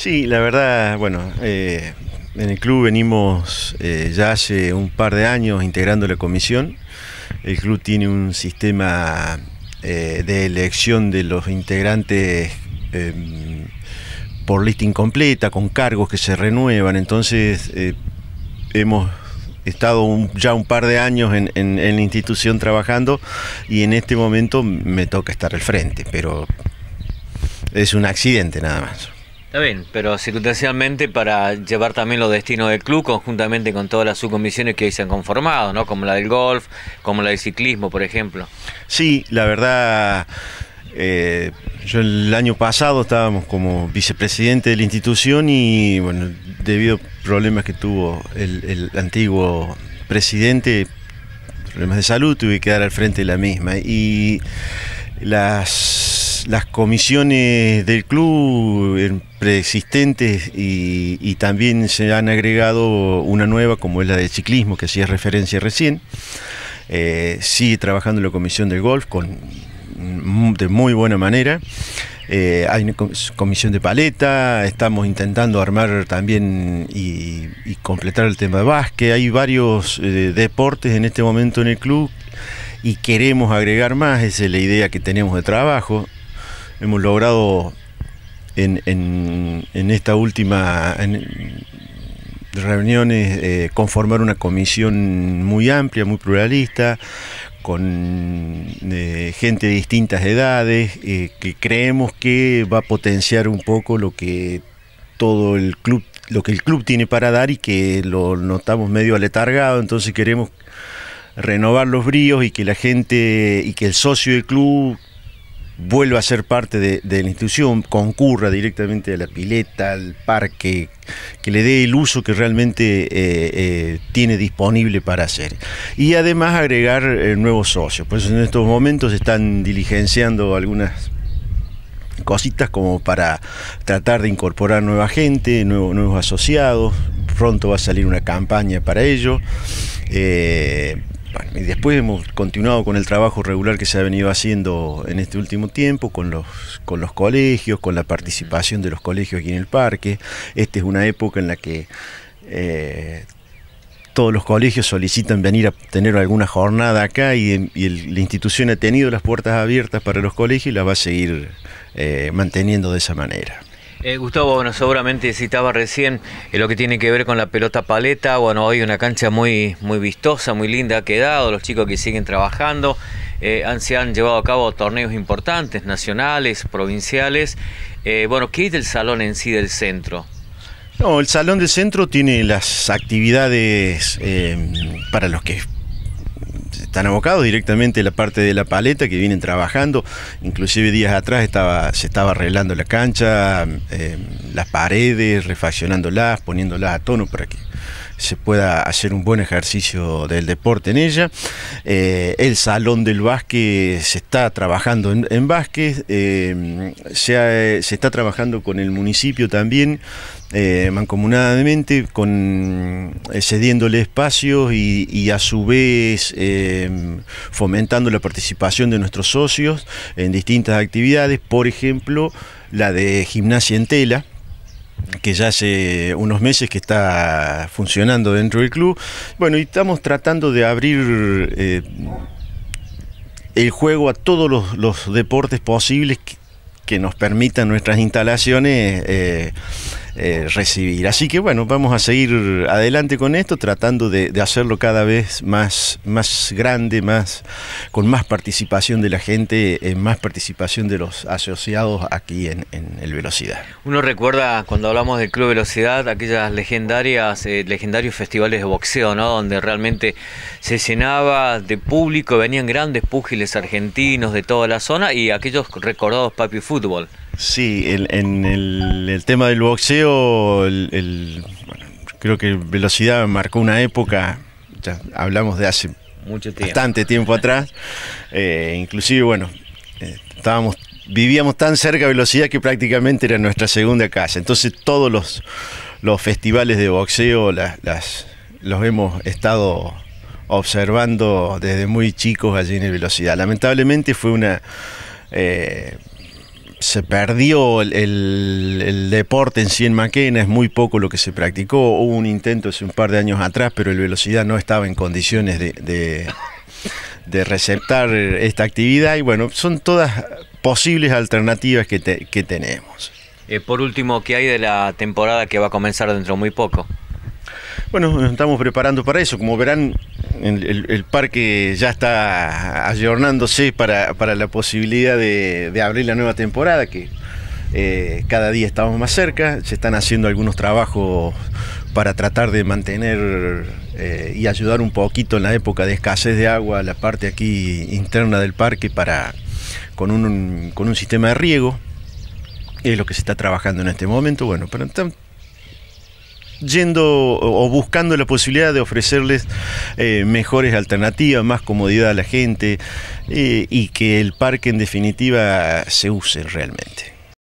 Sí, la verdad, bueno, eh, en el club venimos eh, ya hace un par de años integrando la comisión. El club tiene un sistema eh, de elección de los integrantes em, por lista incompleta, con cargos que se renuevan. Entonces, hemos estado ya un par de años en, en, la institución trabajando y en este momento me toca estar al frente, pero es un accidente nada más. Está bien, pero circunstancialmente para llevar también los destinos del club conjuntamente con todas las subcomisiones que hoy se han conformado, ¿no? Como la del golf, como la del ciclismo, por ejemplo. Sí, la verdad, eh, yo el año pasado estábamos como vicepresidente de la institución y bueno, debido a problemas que tuvo el, el antiguo presidente, problemas de salud, tuve que dar al frente de la misma. Y las las, comisiones del club eh, preexistentes y, también se han agregado una nueva como es la de ciclismo que hacía referencia recién. Eh, sigue trabajando la comisión del golf con, de muy buena manera. Eh, hay una comisión de paleta, estamos intentando armar también y, completar el tema de básquet. Hay varios deportes en este momento en el club y queremos agregar más, esa es la idea que tenemos de trabajo hemos logrado en, en, esta última reuniones eh, conformar una comisión muy amplia, muy pluralista, con eh, gente de distintas edades, eh, que creemos que va a potenciar un poco lo que todo el club, lo que el club tiene para dar y que lo notamos medio aletargado, entonces queremos renovar los bríos y que la gente y que el socio del club vuelva a ser parte de, la institución, concurra directamente a la pileta, al parque, que le dé el uso que realmente eh, eh, tiene disponible para hacer. Y además agregar eh, nuevos socios. Pues en estos momentos están diligenciando algunas cositas como para tratar de incorporar nueva gente, nuevos asociados. Pronto va a salir una campaña para ello y después hemos continuado con el trabajo regular que se ha venido haciendo en este último tiempo, con los, con los colegios, con la participación de los colegios aquí en el parque. Esta es una época en la que eh, todos los colegios solicitan venir a tener alguna jornada acá y, la institución ha tenido las puertas abiertas para los colegios y las va a seguir eh, manteniendo de esa manera. Eh, Gustavo, bueno, seguramente citaba recién eh, lo que tiene que ver con la pelota paleta. Bueno, hoy una cancha muy, muy vistosa, muy linda ha quedado. Los chicos que siguen trabajando eh, han, se han llevado a cabo torneos importantes, nacionales, provinciales. bueno, ¿qué es del salón en sí del centro? No, el salón del centro tiene las actividades para los que están abocados directamente a la parte de la paleta que vienen trabajando. Inclusive días atrás estaba, se estaba arreglando la cancha, eh, las paredes, refaccionándolas, poniéndolas a tono para que se pueda hacer un buen ejercicio del deporte en ella. Eh, el salón del básquet se está trabajando en, básquet, eh, se, está trabajando con el municipio también, eh, mancomunadamente, con, cediéndole espacios y, a su vez fomentando la participación de nuestros socios en distintas actividades, por ejemplo, la de gimnasia en tela que ya hace unos meses que está funcionando dentro del club. Bueno, y estamos tratando de abrir eh, el juego a todos los, deportes posibles que, nos permitan nuestras instalaciones. Eh, eh, recibir. Así que bueno, vamos a seguir adelante con esto, tratando de, hacerlo cada vez más, más grande, más, con más participación de la gente, eh, más participación de los asociados aquí en, el Velocidad. Uno recuerda cuando hablamos del Club Velocidad, aquellas legendarias, eh, legendarios festivales de boxeo, ¿no? Donde realmente se llenaba de público, venían grandes púgiles argentinos de toda la zona y aquellos recordados papi fútbol. Sí, en el, tema del boxeo, creo que Velocidad marcó una época, ya hablamos de hace Mucho bastante tiempo atrás, eh, inclusive, bueno, eh, estábamos vivíamos tan cerca de Velocidad que prácticamente era nuestra segunda casa, entonces todos los, los festivales de boxeo las, los hemos estado observando desde muy chicos allí en Velocidad. Lamentablemente fue una... Eh, se perdió el, deporte en sí en Maquena, es muy poco lo que se practicó. Hubo un intento hace un par de años atrás, pero el velocidad no estaba en condiciones de, de, receptar esta actividad y bueno, son todas posibles alternativas que, que tenemos. Eh, por último, ¿qué hay de la temporada que va a comenzar dentro de muy poco? Bueno, nos estamos preparando para eso. Como verán, el, parque ya está ayornándose para, la posibilidad de, abrir la nueva temporada, que eh, cada día estamos más cerca. Se están haciendo algunos trabajos para tratar de mantener eh, y ayudar un poquito en la época de escasez de agua la parte aquí interna del parque para con un, con un sistema de riego. Es lo que se está trabajando en este momento. Bueno, pero yendo o buscando la posibilidad de ofrecerles eh, mejores alternativas, más comodidad a la gente eh, y que el parque en definitiva se use realmente.